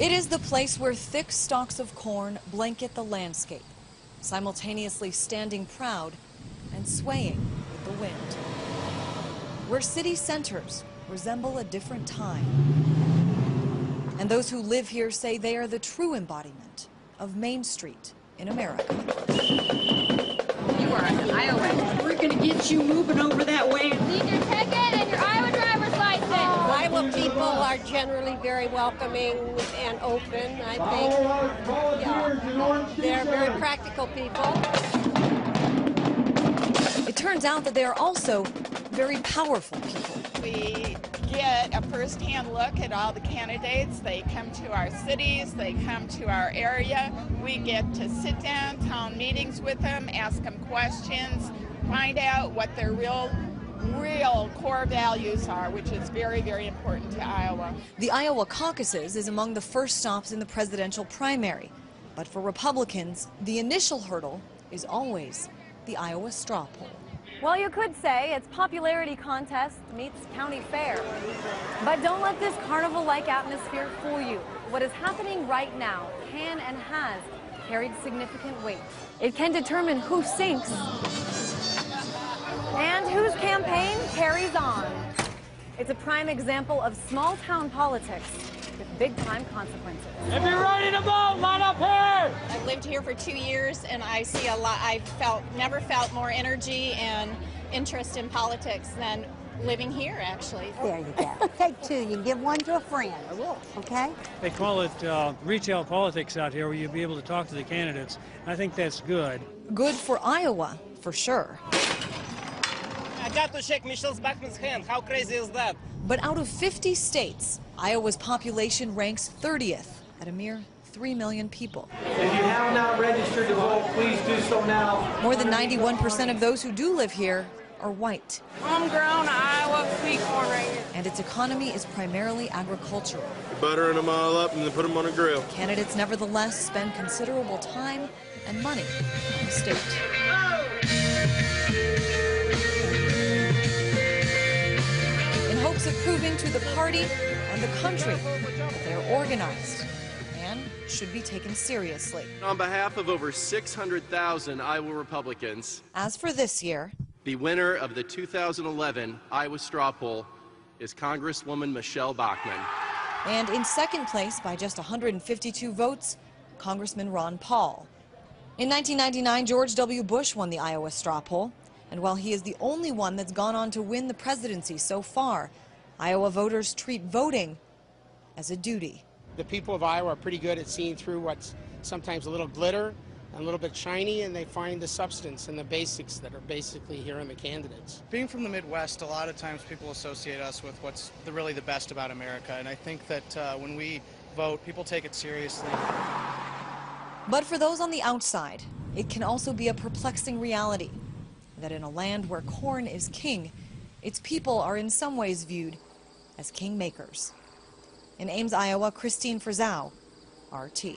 It is the place where thick stalks of corn blanket the landscape, simultaneously standing proud and swaying with the wind. Where city centers resemble a different time. And those who live here say they are the true embodiment of Main Street in America. You are an Iowan. We're going to get you moving over that way. Need your ticket are generally very welcoming and open, I think. Yeah. They're very practical people. It turns out that they are also very powerful people. We get a first-hand look at all the candidates. They come to our cities, they come to our area. We get to sit down, town meetings with them, ask them questions, find out what their real real core values are, which is very, very important to Iowa. The Iowa caucuses is among the first stops in the presidential primary. But for Republicans, the initial hurdle is always the Iowa straw poll. Well, you could say it's popularity contest meets county fair. But don't let this carnival-like atmosphere fool you. What is happening right now can and has carried significant weight. It can determine who sinks and whose campaign carries on. It's a prime example of small-town politics with big-time consequences. If you're ready to vote, line up here! I've lived here for two years and I see a lot, I've felt, never felt more energy and interest in politics than living here actually. There you go. Take two. You can give one to a friend. I will. Okay? They call it uh, retail politics out here where you'll be able to talk to the candidates. I think that's good. Good for Iowa, for sure. I got to shake Michele Bachmann's hand. How crazy is that? But out of 50 states, Iowa's population ranks 30th at a mere 3 million people. If you have not registered to vote, please do so now. More than 91% of those who do live here are white. Homegrown Iowa sweet corn right here. And its economy is primarily agricultural. Buttering them all up and then put them on a grill. Candidates nevertheless spend considerable time and money on the state. Oh! Of proving to the party and the country that they are organized and should be taken seriously. On behalf of over 600,000 Iowa Republicans, As for this year, the winner of the 2011 Iowa Straw Poll is Congresswoman Michele Bachmann. and in second place by just 152 votes, Congressman Ron Paul. In 1999, George W. Bush won the Iowa straw poll, and while he is the only one that's gone on to win the presidency so far, Iowa voters treat voting as a duty. The people of Iowa are pretty good at seeing through what's sometimes a little glitter and a little bit shiny, and they find the substance and the basics that are basically here in the candidates. Being from the Midwest, a lot of times people associate us with what's the, really the best about America, and I think that uh, when we vote, people take it seriously. But for those on the outside, it can also be a perplexing reality that in a land where corn is king, its people are in some ways viewed as kingmakers. In Ames, Iowa, Christine Frazao, RT.